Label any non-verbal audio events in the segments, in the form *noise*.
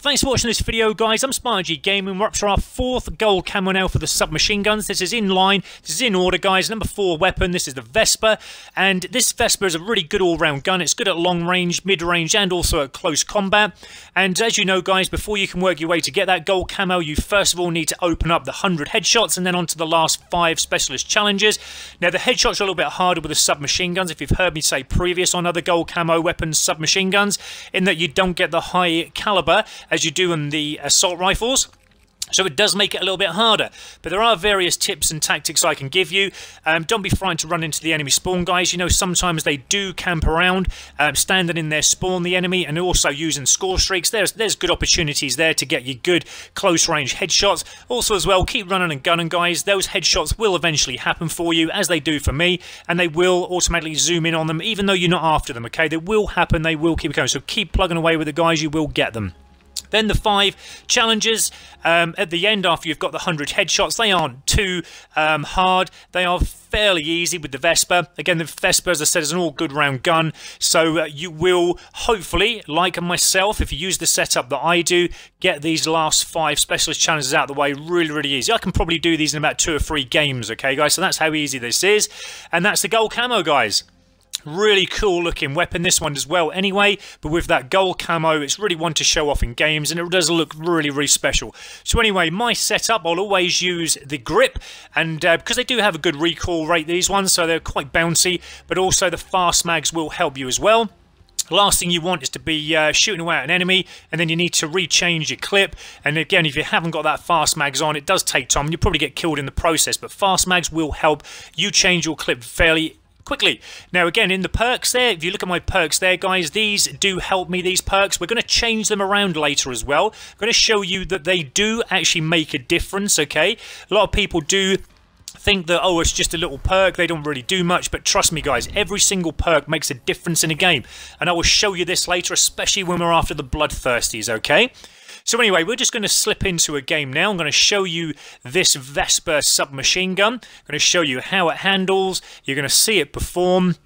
Thanks for watching this video guys, I'm Spartan G Gaming, we're up to our fourth gold camo now for the submachine guns. This is in line, this is in order guys, number four weapon, this is the Vesper. and this Vesper is a really good all-round gun. It's good at long range, mid-range and also at close combat. And as you know guys, before you can work your way to get that gold camo, you first of all need to open up the 100 headshots and then onto the last five specialist challenges. Now the headshots are a little bit harder with the submachine guns, if you've heard me say previous on other gold camo weapons submachine guns, in that you don't get the high caliber as you do in the assault rifles. So it does make it a little bit harder. But there are various tips and tactics I can give you. Um, don't be frightened to run into the enemy spawn, guys. You know, sometimes they do camp around, um, standing in their spawn, the enemy, and also using score streaks. There's there's good opportunities there to get you good close-range headshots. Also, as well, keep running and gunning, guys. Those headshots will eventually happen for you, as they do for me, and they will automatically zoom in on them, even though you're not after them, okay? They will happen. They will keep going. So keep plugging away with the guys. You will get them. Then the five challenges um, at the end after you've got the 100 headshots. They aren't too um, hard. They are fairly easy with the Vesper. Again, the Vesper, as I said, is an all good round gun. So uh, you will hopefully, like myself, if you use the setup that I do, get these last five specialist challenges out of the way really, really easy. I can probably do these in about two or three games, okay, guys? So that's how easy this is. And that's the gold camo, guys. Really cool looking weapon, this one as well anyway, but with that gold camo, it's really one to show off in games, and it does look really, really special. So anyway, my setup, I'll always use the grip, and uh, because they do have a good recoil rate, these ones, so they're quite bouncy, but also the fast mags will help you as well. Last thing you want is to be uh, shooting away at an enemy and then you need to rechange your clip. And again, if you haven't got that fast mags on, it does take time. And You probably get killed in the process, but fast mags will help you change your clip fairly quickly. Now, again, in the perks there, if you look at my perks there, guys, these do help me, these perks. We're going to change them around later as well. I'm going to show you that they do actually make a difference, okay? A lot of people do think that, oh, it's just a little perk, they don't really do much, but trust me, guys, every single perk makes a difference in a game. And I will show you this later, especially when we're after the Bloodthirsties, okay? So anyway, we're just going to slip into a game now. I'm going to show you this Vesper submachine gun. I'm going to show you how it handles. You're going to see it perform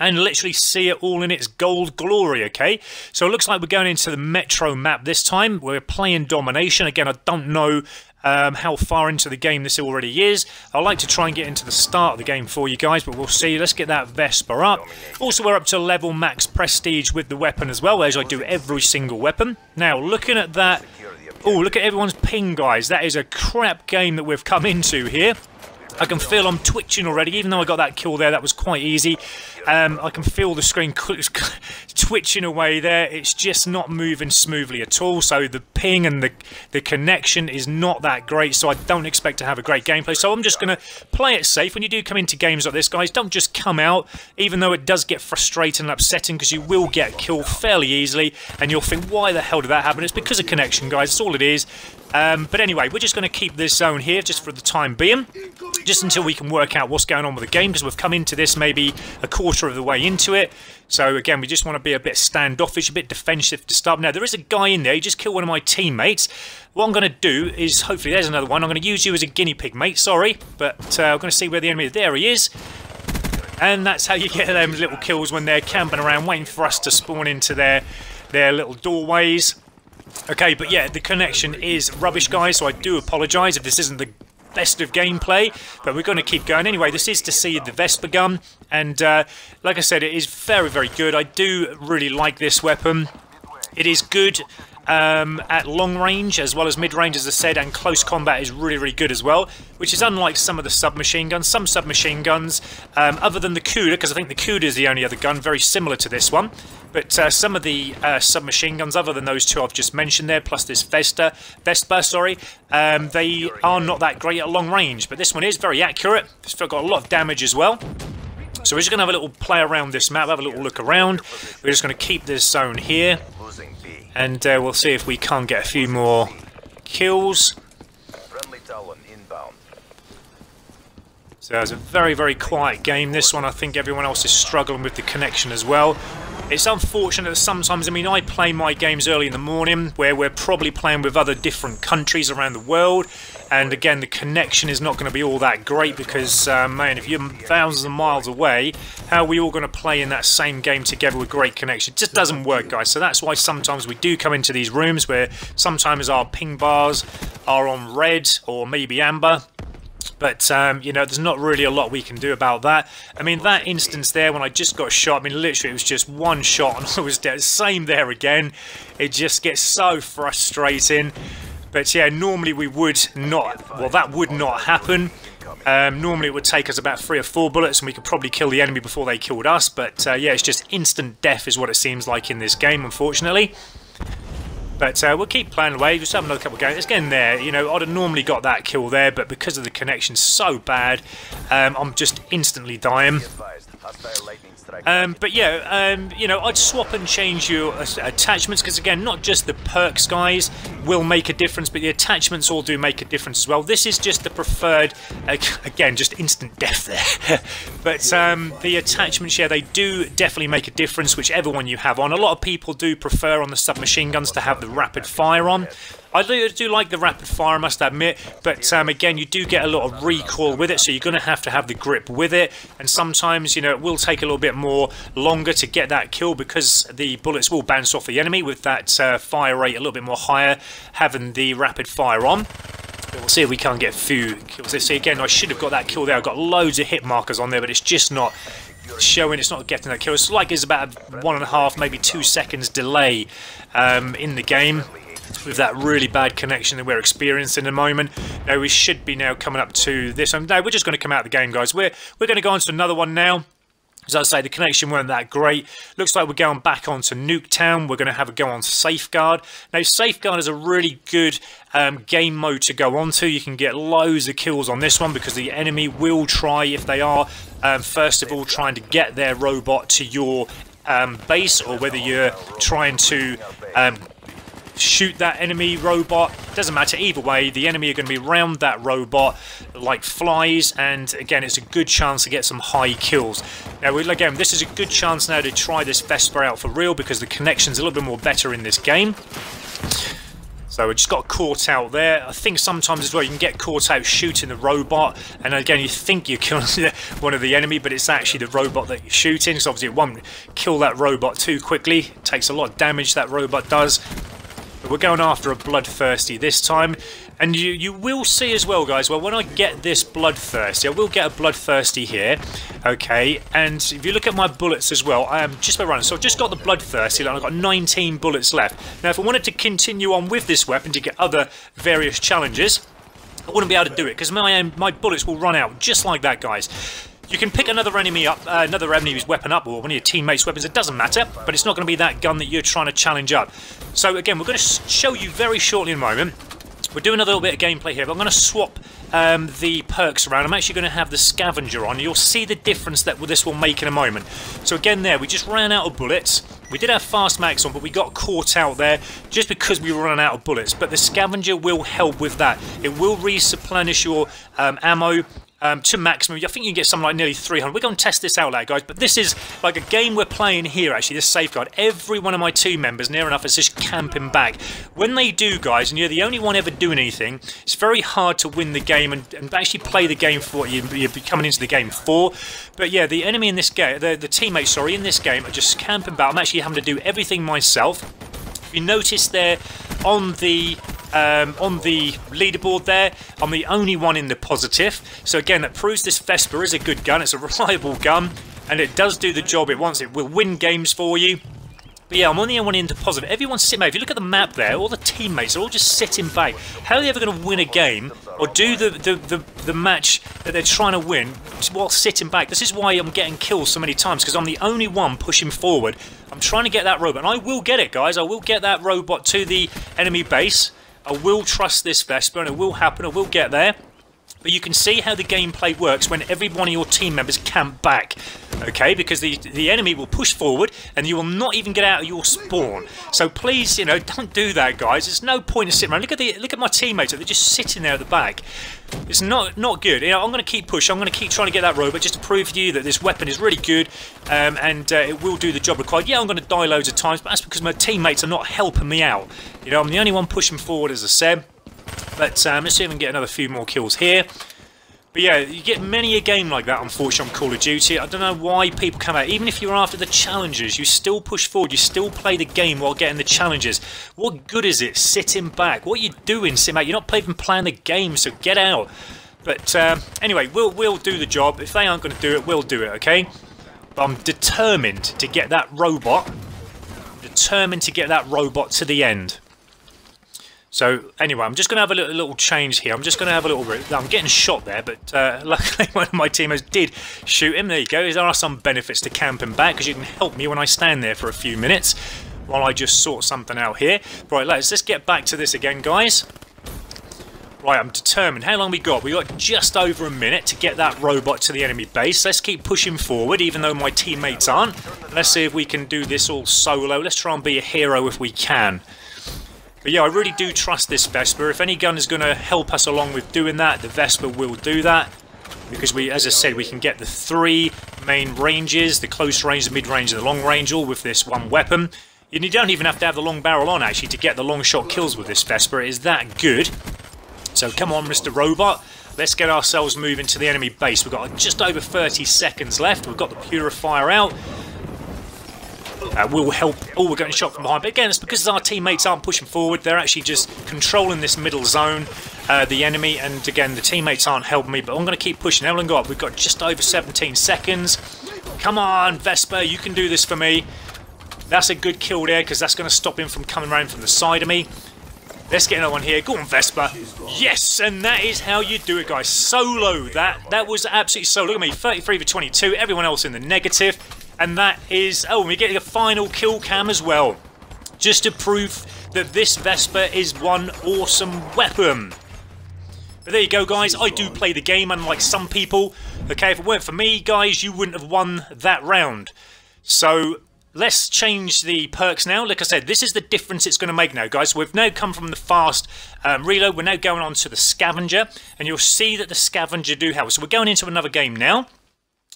and literally see it all in its gold glory, okay? So it looks like we're going into the Metro map this time. We're playing Domination. Again, I don't know um, how far into the game this already is. I'd like to try and get into the start of the game for you guys, but we'll see. Let's get that Vesper up. Also, we're up to level max prestige with the weapon as well, as I do every single weapon. Now, looking at that... Oh, look at everyone's ping, guys. That is a crap game that we've come *laughs* into here. I can feel I'm twitching already, even though I got that kill there, that was quite easy. Um, I can feel the screen twitching away there. It's just not moving smoothly at all, so the ping and the, the connection is not that great, so I don't expect to have a great gameplay. So I'm just going to play it safe. When you do come into games like this, guys, don't just come out, even though it does get frustrating and upsetting, because you will get killed fairly easily, and you'll think, why the hell did that happen? It's because of connection, guys. That's all it is. Um, but anyway, we're just going to keep this zone here just for the time being, just until we can work out what's going on with the game, because we've come into this maybe a quarter of the way into it. So again, we just want to be a bit standoffish, a bit defensive to start. Now, there is a guy in there, he just killed one of my teammates. What I'm going to do is, hopefully there's another one, I'm going to use you as a guinea pig, mate, sorry. But uh, I'm going to see where the enemy is. There he is. And that's how you get them little kills when they're camping around, waiting for us to spawn into their, their little doorways. Okay, but yeah, the connection is rubbish, guys, so I do apologise if this isn't the best of gameplay, but we're going to keep going. Anyway, this is to see the Vesper gun, and uh, like I said, it is very, very good. I do really like this weapon. It is good um, at long range as well as mid range, as I said, and close combat is really, really good as well, which is unlike some of the submachine guns. Some submachine guns, um, other than the Kuda, because I think the Kuda is the only other gun very similar to this one, but uh, some of the uh, submachine guns, other than those two I've just mentioned there, plus this Vesta, Vesper, sorry, um, they are not that great at long range. But this one is very accurate. It's got a lot of damage as well. So we're just going to have a little play around this map, have a little look around. We're just going to keep this zone here and uh, we'll see if we can't get a few more kills. So it's a very, very quiet game. This one, I think everyone else is struggling with the connection as well. It's unfortunate that sometimes, I mean, I play my games early in the morning where we're probably playing with other different countries around the world And again, the connection is not going to be all that great because, uh, man, if you're thousands of miles away, how are we all going to play in that same game together with great connection? It just doesn't work, guys. So that's why sometimes we do come into these rooms where sometimes our ping bars are on red or maybe amber but, um, you know, there's not really a lot we can do about that. I mean, that instance there when I just got shot, I mean, literally it was just one shot and *laughs* I was dead. Same there again. It just gets so frustrating. But yeah, normally we would not, well, that would not happen. Um, normally it would take us about three or four bullets and we could probably kill the enemy before they killed us. But uh, yeah, it's just instant death is what it seems like in this game, unfortunately. But uh, we'll keep playing away. Just have another couple of games. It's getting there. You know, I'd have normally got that kill there, but because of the connection so bad, um, I'm just instantly dying. Um, but yeah, um, you know, I'd swap and change your attachments because again, not just the perks, guys, will make a difference, but the attachments all do make a difference as well. This is just the preferred, uh, again, just instant death there. *laughs* but um, the attachments, yeah, they do definitely make a difference, whichever one you have on. A lot of people do prefer on the submachine guns to have the rapid fire on. I do, do like the rapid fire, I must admit, but um, again, you do get a lot of recoil with it, so you're going to have to have the grip with it, and sometimes, you know, it will take a little bit more longer to get that kill because the bullets will bounce off the enemy with that uh, fire rate a little bit more higher, having the rapid fire on. We'll see if we can't get a few kills. See, again, I should have got that kill there. I've got loads of hit markers on there, but it's just not showing it's not getting that kill. It's like it's about one and a half, maybe two seconds delay um, in the game with that really bad connection that we're experiencing at the moment. Now we should be now coming up to this. Um, no, we're just going to come out of the game, guys. We're we're going to go on to another one now. As I say, the connection weren't that great. Looks like we're going back onto Nuketown. We're going to have a go on Safeguard. Now, Safeguard is a really good um, game mode to go onto. You can get loads of kills on this one because the enemy will try, if they are, um, first of all, trying to get their robot to your um, base or whether you're trying to um, shoot that enemy robot. Doesn't matter either way, the enemy are going to be around that robot like flies, and again, it's a good chance to get some high kills. Now, again, this is a good chance now to try this Vesper out for real because the connection's a little bit more better in this game. So we just got caught out there. I think sometimes as well you can get caught out shooting the robot, and again you think you're killing *laughs* one of the enemy, but it's actually the robot that you're shooting. So obviously it won't kill that robot too quickly. It takes a lot of damage that robot does. We're going after a Bloodthirsty this time. And you, you will see as well, guys, well, when I get this Bloodthirsty, I will get a Bloodthirsty here, okay? And if you look at my bullets as well, I am just about running. So I've just got the Bloodthirsty, and I've got 19 bullets left. Now, if I wanted to continue on with this weapon to get other various challenges, I wouldn't be able to do it, because my, um, my bullets will run out just like that, guys. You can pick another enemy up, uh, another enemy's weapon up, or one of your teammates' weapons. It doesn't matter, but it's not going to be that gun that you're trying to challenge up. So again, we're going to show you very shortly in a moment. We're doing a little bit of gameplay here, but I'm going to swap um, the perks around. I'm actually going to have the scavenger on. You'll see the difference that this will make in a moment. So again there, we just ran out of bullets. We did have fast mags on, but we got caught out there just because we were running out of bullets. But the scavenger will help with that. It will resupply your um, ammo um, to maximum. I think you can get something like nearly 300. We're going to test this out later, guys. But this is like a game we're playing here, actually, this safeguard. Every one of my team members, near enough, is just camping back. When they do, guys, and you're the only one ever doing anything, it's very hard to win the game and, and actually play the game for what you, you're coming into the game for. But yeah, the enemy in this game, the, the teammates, sorry, in this game are just camping back. I'm actually having to do everything myself. If you notice there on the um, on the leaderboard there. I'm the only one in the positive. So again, that proves this Vesper is a good gun. It's a *laughs* reliable gun, and it does do the job it wants. It will win games for you. But yeah, I'm the only one in the positive. Everyone's sitting back. If you look at the map there, all the teammates are all just sitting back. How are they ever going to win a game or do the, the, the, the match that they're trying to win while sitting back? This is why I'm getting killed so many times, because I'm the only one pushing forward. I'm trying to get that robot, and I will get it, guys. I will get that robot to the enemy base. I will trust this Vesper and it will happen, I will get there. But you can see how the gameplay works when every one of your team members camp back. Okay, because the the enemy will push forward and you will not even get out of your spawn. So please, you know, don't do that, guys. There's no point in sitting around. Look at the look at my teammates; they're just sitting there at the back. It's not not good. You know, I'm going to keep pushing. I'm going to keep trying to get that robot just to prove to you that this weapon is really good um, and uh, it will do the job required. Yeah, I'm going to die loads of times, but that's because my teammates are not helping me out. You know, I'm the only one pushing forward, as I said. Um, let's see if we can get another few more kills here. But yeah, you get many a game like that, unfortunately, on Call of Duty. I don't know why people come out. Even if you're after the challenges, you still push forward. You still play the game while getting the challenges. What good is it sitting back? What are you doing sitting back? You're not even playing the game, so get out. But um, anyway, we'll, we'll do the job. If they aren't going to do it, we'll do it, okay? But I'm determined to get that robot. Determined to get that robot to the end. So anyway, I'm just going to have a little, little, change here. I'm just going to have a little... I'm getting shot there, but uh, *laughs* luckily one of my teammates did shoot him. There you go. There are some benefits to camping back because you can help me when I stand there for a few minutes while I just sort something out here. Right, let's, let's get back to this again, guys. Right, I'm determined. How long we got? We got just over a minute to get that robot to the enemy base. Let's keep pushing forward, even though my teammates aren't. Let's see if we can do this all solo. Let's try and be a hero if we can. But yeah, I really do trust this Vesper. If any gun is going to help us along with doing that, the Vesper will do that. Because we, as I said, we can get the three main ranges, the close range, the mid range, and the long range, all with this one weapon. And you don't even have to have the long barrel on, actually, to get the long shot kills with this Vesper. It is that good. So come on, Mr. Robot. Let's get ourselves moving to the enemy base. We've got just over 30 seconds left. We've got the Purifier out uh, will help. Oh, we're getting shot from behind. But again, it's because our teammates aren't pushing forward. They're actually just controlling this middle zone, uh, the enemy. And again, the teammates aren't helping me. But I'm going to keep pushing. How long up. We've got just over 17 seconds. Come on, Vesper. You can do this for me. That's a good kill there because that's going to stop him from coming around from the side of me. Let's get another one here. Go on, Vesper. Yes, and that is how you do it, guys. Solo that. That was absolutely solo. Look at me, 33 for 22. Everyone else in the negative. And that is... Oh, we're getting a final kill cam as well. Just to prove that this Vesper is one awesome weapon. But there you go, guys. I do play the game, unlike some people. Okay, if it weren't for me, guys, you wouldn't have won that round. So, let's change the perks now. Like I said, this is the difference it's going to make now, guys. We've now come from the fast um, reload. We're now going on to the scavenger. And you'll see that the scavenger do help. So we're going into another game now.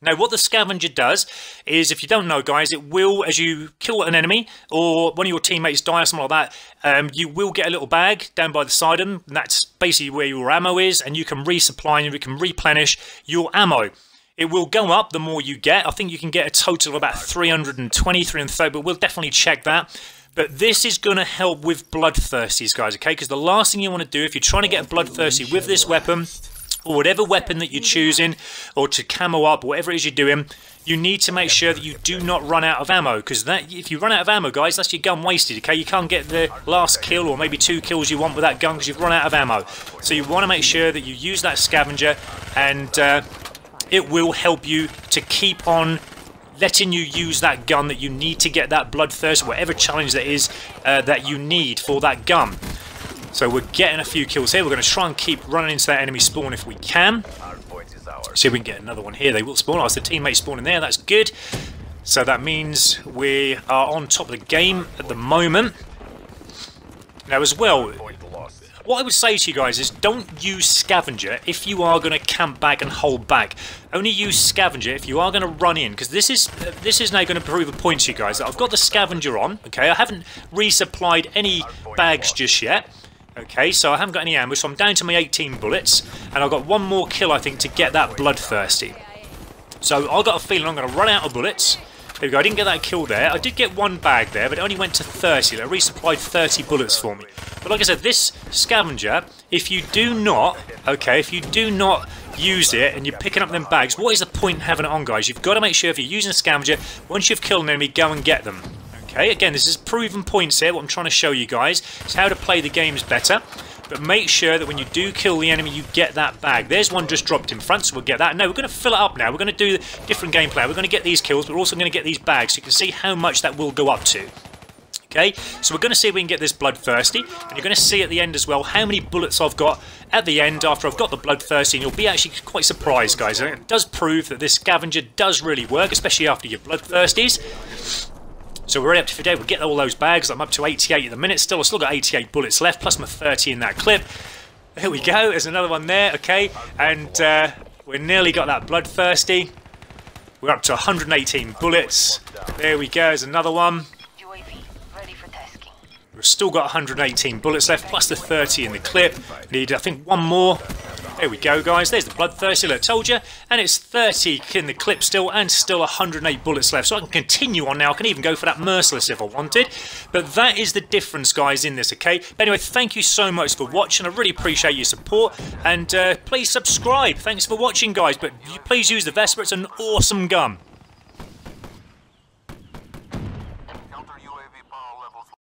Now, what the scavenger does is, if you don't know, guys, it will, as you kill an enemy or one of your teammates die or something like that, um, you will get a little bag down by the side of them. That's basically where your ammo is, and you can resupply and you can replenish your ammo. It will go up the more you get. I think you can get a total of about 320, 330, but we'll definitely check that. But this is going to help with bloodthirsties, guys, okay? Because the last thing you want to do if you're trying to get bloodthirsty with this weapon or whatever weapon that you're choosing, or to camo up, whatever it is you're doing, you need to make sure that you do not run out of ammo, because that if you run out of ammo, guys, that's your gun wasted, okay? You can't get the last kill or maybe two kills you want with that gun because you've run out of ammo. So you want to make sure that you use that scavenger, and uh, it will help you to keep on letting you use that gun that you need to get that bloodthirst, whatever challenge that is uh, that you need for that gun. So we're getting a few kills here. We're going to try and keep running into that enemy spawn if we can. See if we can get another one here. They will spawn. Oh, it's the teammate spawning there. That's good. So that means we are on top of the game at the moment. Now as well, what I would say to you guys is don't use Scavenger if you are going to camp back and hold back. Only use Scavenger if you are going to run in, because this is uh, this is now going to prove a point to you guys. I've got the Scavenger on, okay? I haven't resupplied any bags just yet. Okay, so I haven't got any ammo, so I'm down to my 18 bullets, and I've got one more kill, I think, to get that bloodthirsty. So I've got a feeling I'm going to run out of bullets. There we go, I didn't get that kill there. I did get one bag there, but it only went to 30. That resupplied 30 bullets for me. But like I said, this scavenger, if you do not, okay, if you do not use it and you're picking up them bags, what is the point in having it on, guys? You've got to make sure if you're using a scavenger, once you've killed an enemy, go and get them. Okay, again, this is proven points here. What I'm trying to show you guys is how to play the games better. But make sure that when you do kill the enemy, you get that bag. There's one just dropped in front, so we'll get that. No, we're going to fill it up now. We're going to do different gameplay. We're going to get these kills, but we're also going to get these bags, so you can see how much that will go up to. Okay, so we're going to see if we can get this bloodthirsty, and you're going to see at the end as well how many bullets I've got at the end after I've got the bloodthirsty, and you'll be actually quite surprised, guys. It does prove that this scavenger does really work, especially after your bloodthirsties. So we're ready up to today. We'll get all those bags. I'm up to 88 at the minute still. I've still got 88 bullets left, plus my 30 in that clip. There we go. There's another one there. Okay. And uh, we've nearly got that bloodthirsty. We're up to 118 bullets. There we go. There's another one. We've still got 118 bullets left, plus the 30 in the clip. Need, I think, one more. There we go, guys. There's the bloodthirsty. I told you. And it's 30 in the clip still, and still 108 bullets left. So I can continue on now. I can even go for that merciless if I wanted. But that is the difference, guys, in this, okay? But anyway, thank you so much for watching. I really appreciate your support. And uh, please subscribe. Thanks for watching, guys. But please use the Vesper. It's an awesome gun.